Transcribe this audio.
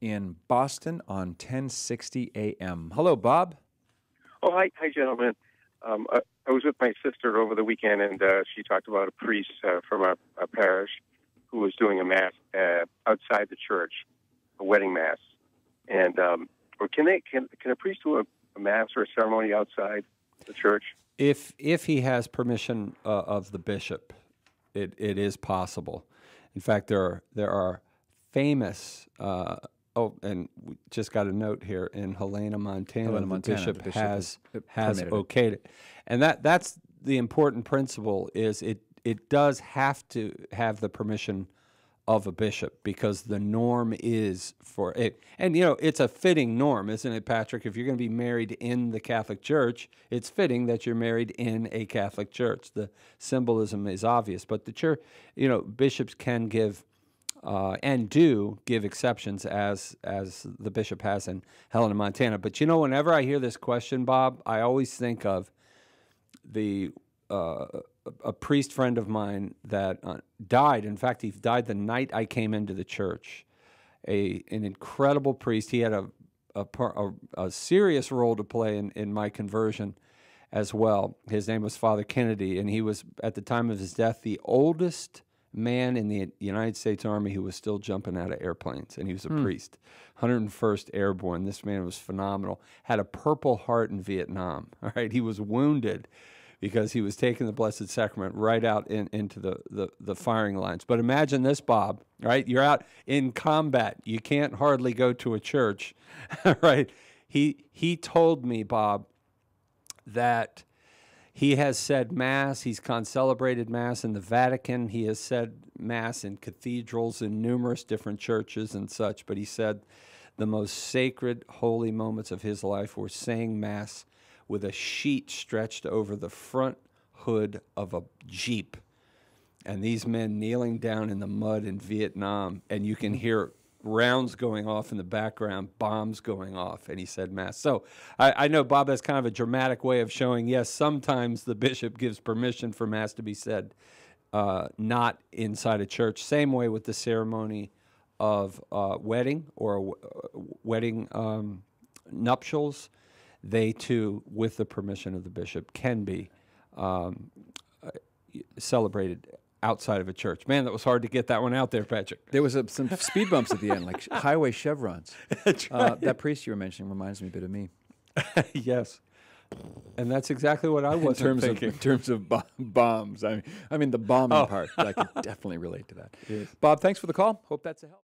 in Boston on 1060 AM. Hello, Bob. Oh, hi, hi, gentlemen. Um, I, I was with my sister over the weekend, and uh, she talked about a priest uh, from our, our parish who was doing a mass uh, outside the church, a wedding mass. And um, or can they can can a priest do a, a mass or a ceremony outside the church? If if he has permission uh, of the bishop, it, it is possible. In fact, there are there are famous. Uh, oh, and we just got a note here in Helena, Montana. Helena, the Montana, bishop, the bishop has has has okayed it, and that that's the important principle. Is it it does have to have the permission of a bishop because the norm is for it. And, you know, it's a fitting norm, isn't it, Patrick? If you're going to be married in the Catholic Church, it's fitting that you're married in a Catholic church. The symbolism is obvious. But the church, you know, bishops can give. Uh, and do give exceptions as as the bishop has in Helena, Montana. But you know, whenever I hear this question, Bob, I always think of the uh, a- priest friend of mine that uh, died. In fact, he died the night I came into the church. A an incredible priest. He had a a, a, a serious role to play in, in my conversion as well. His name was Father Kennedy, and he was at the time of his death the oldest man in the United States Army who was still jumping out of airplanes, and he was a hmm. priest, 101st Airborne. This man was phenomenal. Had a Purple Heart in Vietnam. All right, he was wounded because he was taking the Blessed Sacrament right out in, into the, the, the firing lines. But imagine this, Bob, right? You're out in combat. You can't hardly go to a church, right? He, he told me, Bob, that he has said Mass, he's concelebrated Mass in the Vatican, he has said Mass in cathedrals in numerous different churches and such, but he said the most sacred, holy moments of his life were saying Mass with a sheet stretched over the front hood of a Jeep. And these men kneeling down in the mud in Vietnam, and you can hear rounds going off in the background, bombs going off, and he said Mass. So I, I know Bob has kind of a dramatic way of showing, yes, sometimes the bishop gives permission for Mass to be said uh, not inside a church. Same way with the ceremony of uh, wedding or uh, wedding um, nuptials. They too, with the permission of the bishop, can be um, uh, celebrated outside of a church. Man, that was hard to get that one out there, Patrick. There was a, some speed bumps at the end, like highway chevrons. Uh, that priest you were mentioning reminds me a bit of me. yes. And that's exactly what I In was terms thinking. of in terms of bo- bombs, I mean, I mean the bombing Oh. part. I can definitely relate to that. Bob, thanks for the call. Hope that's a help.